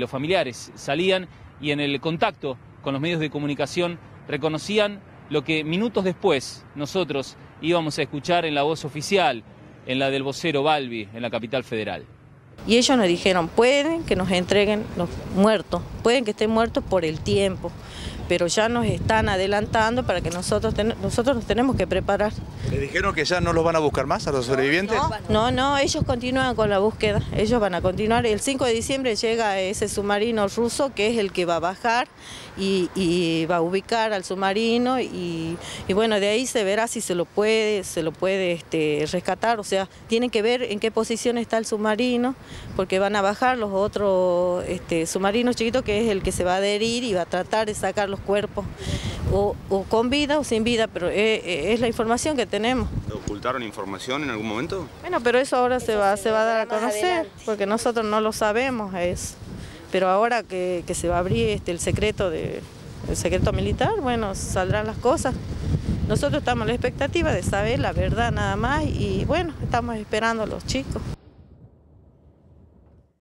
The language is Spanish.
Los familiares salían y en el contacto con los medios de comunicación reconocían lo que minutos después nosotros íbamos a escuchar en la voz oficial, en la del vocero Balbi, en la capital federal. Y ellos nos dijeron, pueden que nos entreguen los muertos, pueden que estén muertos por el tiempo, pero ya nos están adelantando para que nosotros, nosotros nos tenemos que preparar. ¿Le dijeron que ya no los van a buscar más a los sobrevivientes? No, no, ellos continúan con la búsqueda, ellos van a continuar. El 5 de diciembre llega ese submarino ruso que es el que va a bajar y, va a ubicar al submarino y, bueno, de ahí se verá si se lo puede, se lo puede este, rescatar, o sea, tienen que ver en qué posición está el submarino, porque van a bajar los otros este, submarinos chiquitos que es el que se va a adherir y va a tratar de sacar los cuerpos, o, con vida o sin vida, pero es, la información que tenemos. ¿Ocultaron información en algún momento? Bueno, pero eso ahora se va, se va a dar a conocer, porque nosotros no lo sabemos eso. Pero ahora que, se va a abrir este, el secreto de, el secreto militar, bueno, saldrán las cosas. Nosotros estamos a la expectativa de saber la verdad nada más y bueno, estamos esperando a los chicos.